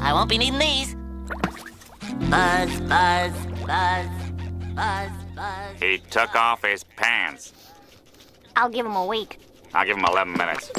I won't be needing these. Buzz, buzz, buzz, buzz, buzz. He took off his pants. I'll give him a week. I'll give him 11 minutes.